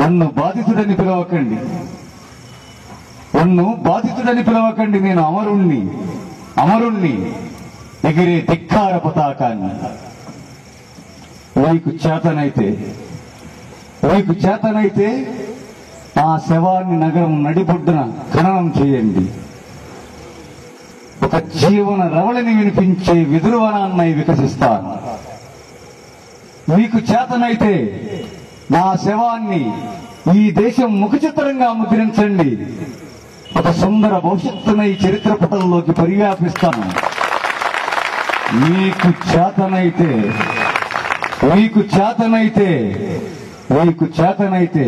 నన్ను బాధితుడని పిలవకండి. నన్ను బాధితుడని పిలవకండి నేను అమరుణ్ణి అమరుణ్ణి ఎగిరే ధిక్కార పతాకాన్ని వైకు చేతనైతే వైకు చేతనైతే ఆ శవాన్ని నగరం నడిబొడ్డున ఖననం చేయండి. ఒక జీవన రవళిని వినిపించే విదురువనాన్నై వికసిస్తాను. మీకు చేతనైతే నా శవాన్ని ఈ దేశం ముఖచిత్రంగా ముద్రించండి. ఒక సుందర భవిష్యత్తునై చరిత్ర పటంలోకి పరివ్యాపిస్తాను. మీకు చేతనైతే మీకు చేతనైతే మీకు చేతనైతే